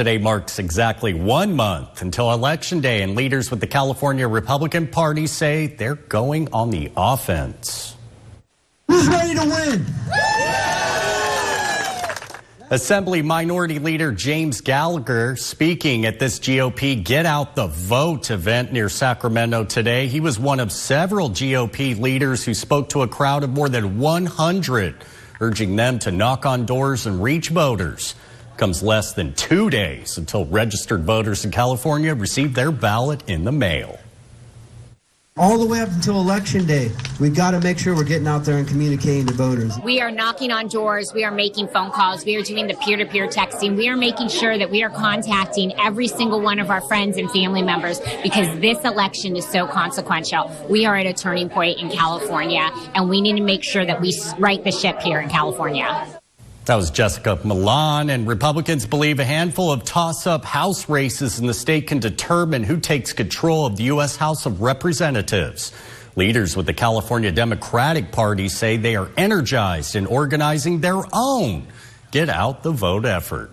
Today marks exactly one month until Election Day, and leaders with the California Republican Party say they're going on the offense. Who's ready to win? Assembly Minority Leader James Gallagher speaking at this GOP Get Out the Vote event near Sacramento today. He was one of several GOP leaders who spoke to a crowd of more than 100, urging them to knock on doors and reach voters. Comes less than two days until registered voters in California receive their ballot in the mail all the way up until election day, we've got to make sure we're getting out there and communicating to voters. We are knocking on doors. We are making phone calls. We are doing the peer to peer texting. We are making sure that we are contacting every single one of our friends and family members because this election is so consequential. We are at a turning point in California and we need to make sure that we right the ship here in California. That was Jessica Millan, and Republicans believe a handful of toss up House races in the state can determine who takes control of the U.S. House of Representatives. Leaders with the California Democratic Party say they are energized in organizing their own Get Out the Vote effort.